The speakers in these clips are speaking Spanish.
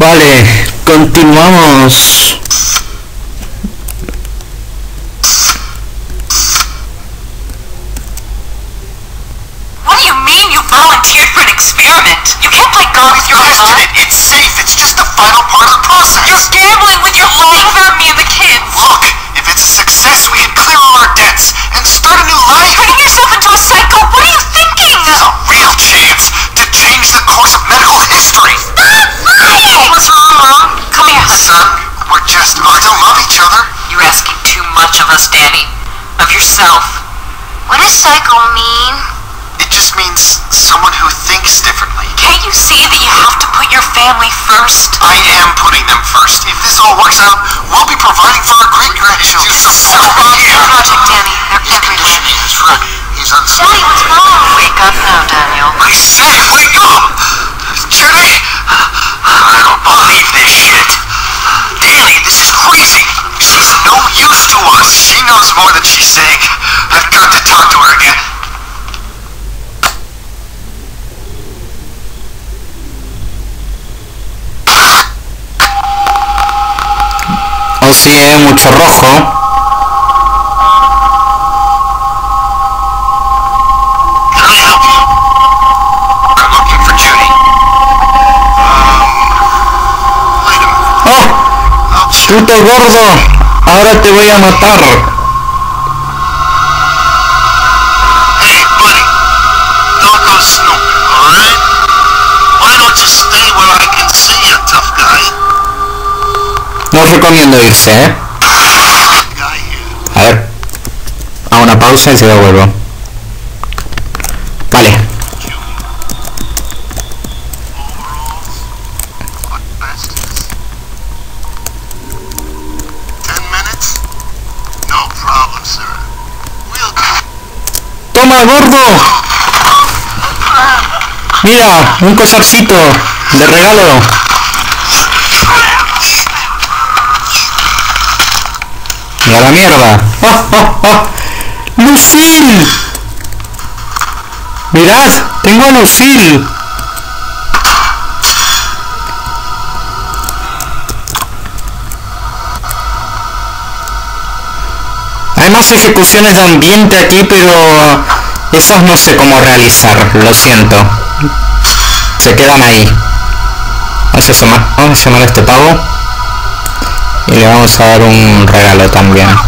Vale, continuamos. What do you mean you volunteered for an experiment? You can't play God with your Tested blood. it. It's safe. It's just the final part of the process. You're gambling with your life about me and the kids. Look, if it's a success, we can clear all our debts and start a new life. Turning yourself into a psycho. What are you thinking? There's a real chance just, we still love each other. You're asking too much of us, Danny. Of yourself. What does psycho mean? It just means someone who thinks differently. Can't you see that you have to put your family first? I am putting them first. If this all works out, we'll be providing for our great grandchildren. So Bob, your project, Danny. They're everywhere. is right. He's on Daddy, what's wrong? Wake up now, Daniel. I said wake up! Jenny! I don't believe this shit. Danny, this is crazy. She's no use to us. She knows more than she's saying. I've got to talk to her again. Eh, mucho rojo. ¡Puto gordo! Ahora te voy a matar. Hey, buddy. Don't go snooping, alright? Why don't you stay where I can see you, tough guy? No os recomiendo irse, ¿eh? A ver. A una pausa y se lo vuelvo. ¡Toma, gordo! Mira, un cosarcito de regalo. Y a la mierda. ¡Oh, oh, oh! ¡Lucille! Mirad, tengo a Lucille. Hay más ejecuciones de ambiente aquí, pero esas no sé cómo realizar, lo siento. Se quedan ahí. Vamos a llamar, vamos a, este pavo. Y le vamos a dar un regalo también. Help!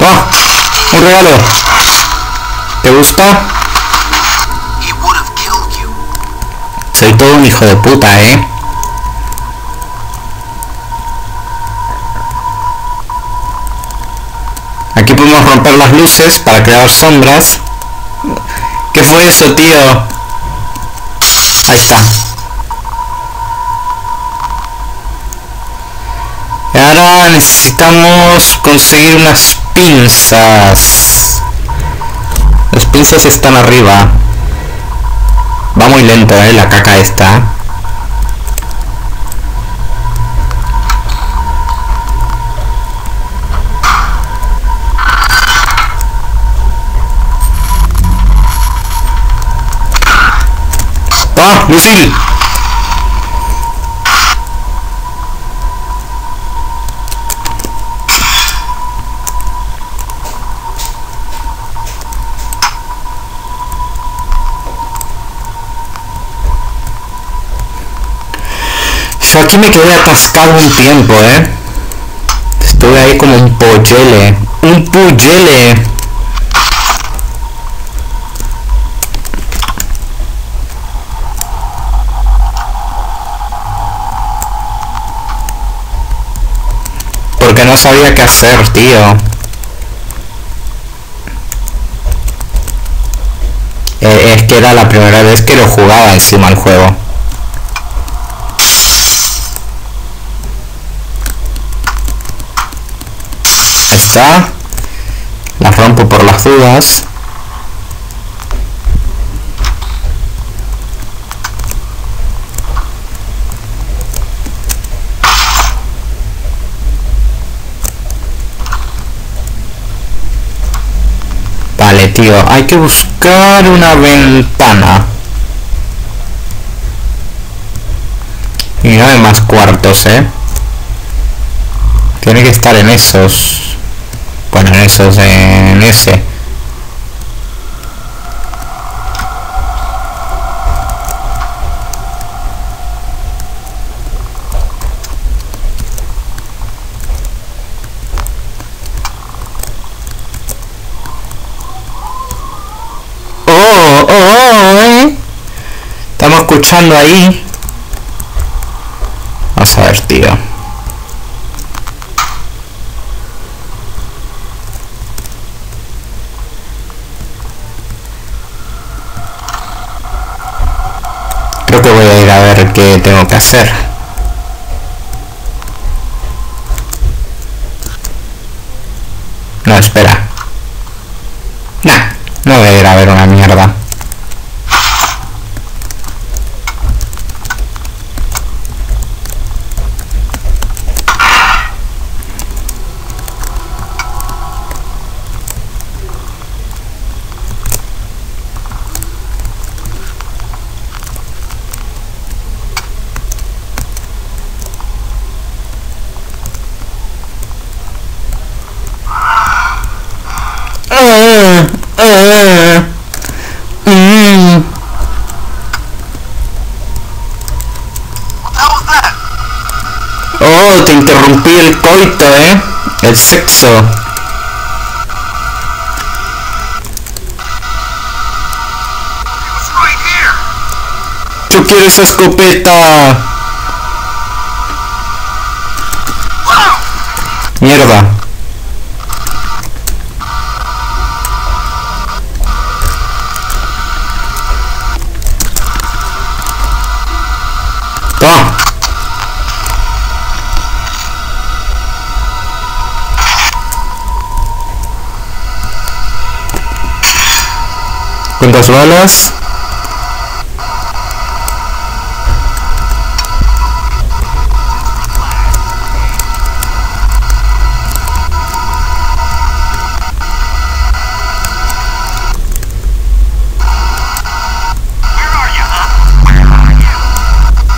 ¡Oh! ¡Un regalo! ¿Te gusta? Soy todo un hijo de puta, ¿eh? Aquí podemos romper las luces para crear sombras. ¿Qué fue eso, tío? Ahí está. Y ahora necesitamos conseguir unas pinzas. Las pinzas están arriba. Va muy lento, eh, la caca esta. ¡Ah! Yo aquí me quedé atascado un tiempo, ¿eh? Estuve ahí como un pollele. ¡Un puyele! Porque no sabía qué hacer, tío. Eh, es que era la primera vez que lo jugaba encima el juego. quizá. Las rompo por las dudas. Vale, tío. Hay que buscar una ventana. Y no hay más cuartos, ¿eh? Tiene que estar en esos. En esos, en ese. Oh, oh, oh, ¿eh? Estamos escuchando ahí. Creo que voy a ir a ver qué tengo que hacer. No, espera. Nah, no voy a ir a ver una mierda. Ah, ah, mm. What the hell was that? Oh, te interrumpí el coito, ¿eh? El sexo. Yo quiero esa escopeta. Mierda. ¿Cuántas balas?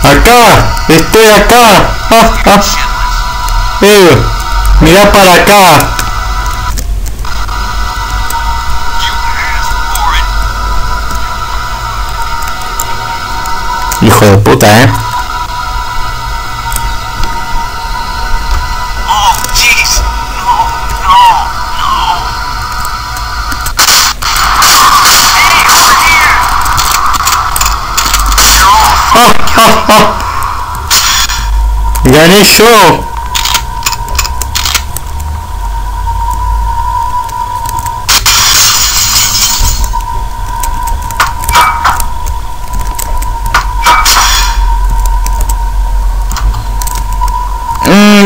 Acá, estoy acá. Ah, ah. Eh, mira para acá. Hijo de puta, eh. Oh, jeez. No, no, no.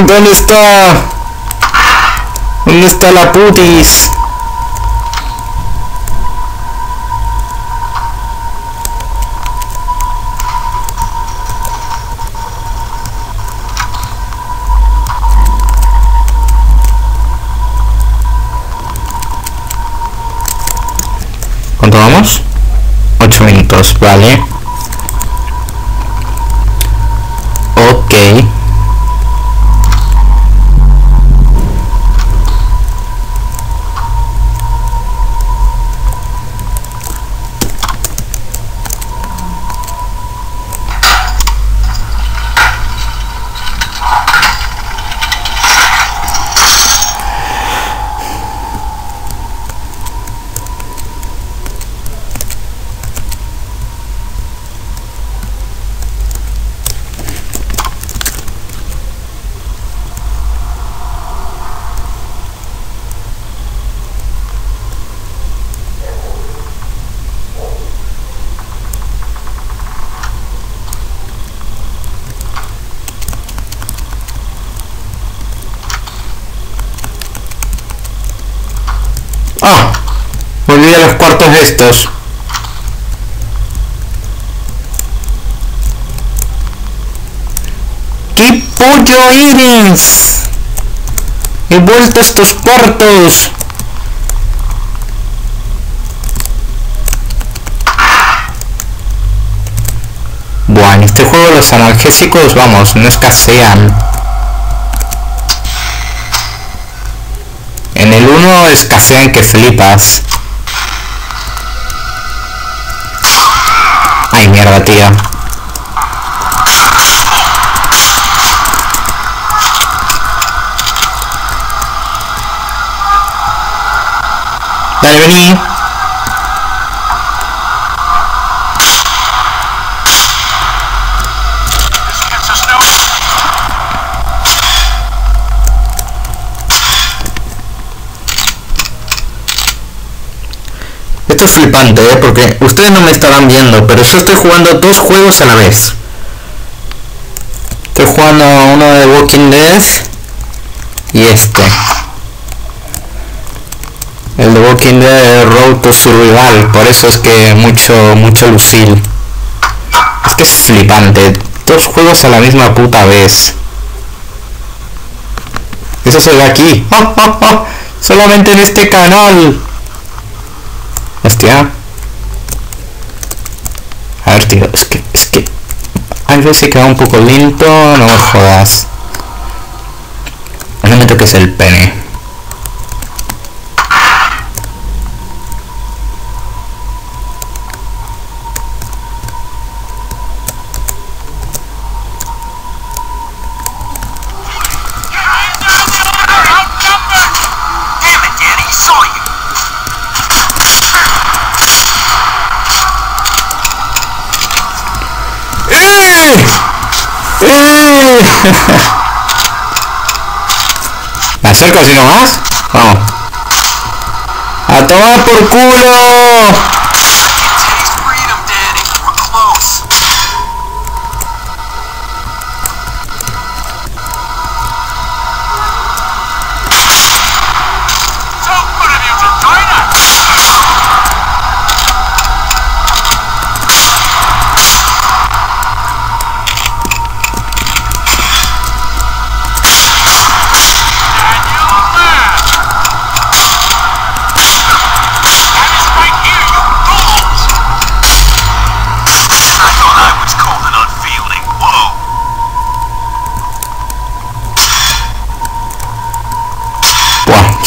¿Dónde está? ¿Dónde está la putis? tres cuartos estos. ¡Qué pollo eres! ¡He vuelto estos cuartos! Buah, en este juego los analgésicos, vamos, no escasean. En el 1 escasean que flipas. Mierda, tío. Dale, vení. Esto es flipante, ¿eh? Porque ustedes no me estarán viendo, pero yo estoy jugando dos juegos a la vez. Estoy jugando uno de Walking Dead y este. El de Walking Dead Road to Survival, por eso es que mucho, mucho lucil. Es que es flipante, dos juegos a la misma puta vez. Eso se ve aquí. Solamente en este canal. Hostia. A ver, tío, es que, es que... A veces que va un poco lento, no me jodas. No me toques el pene. Saw you. ¿Me acerco si no más? Vamos. ¡A tomar por culo!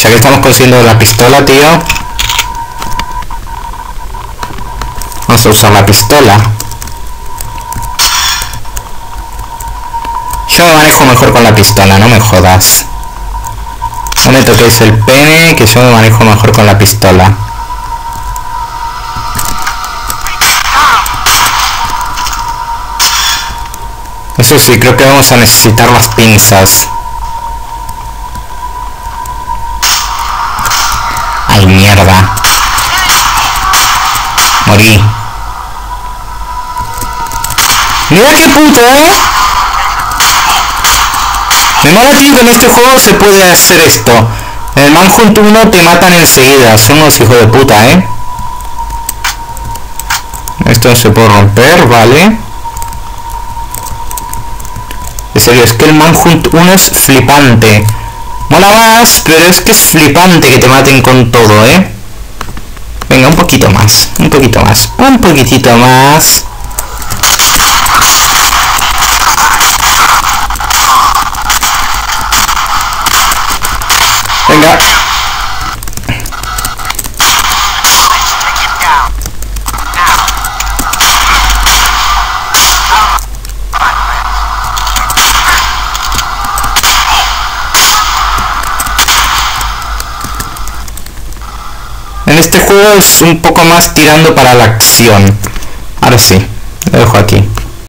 Ya que estamos consiguiendo la pistola, tío. Vamos a usar la pistola. Yo me manejo mejor con la pistola, no me jodas. No me toquéis el pene, que yo me manejo mejor con la pistola. Eso sí, creo que vamos a necesitar las pinzas. Mierda. Morí. Mira qué puto, ¿eh? Me tío, que en este juego se puede hacer esto. El Manhunt 1 te matan enseguida. Son unos hijos de puta, ¿eh? Esto se puede romper, vale. En serio, es que el Manhunt 1 es flipante. Mola más, pero es que es flipante que te maten con todo, ¿eh? Venga, un poquito más, un poquito más, un poquitito más. Venga, en este juego es un poco más tirando para la acción. Ahora sí, lo dejo aquí.